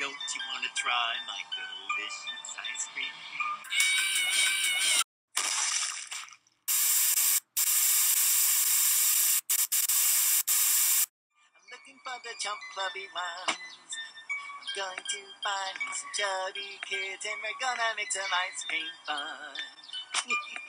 Don't you want to try my delicious ice cream? I'm looking for the chump clubby ones. I'm going to find some chubby kids and we're gonna make some ice cream fun.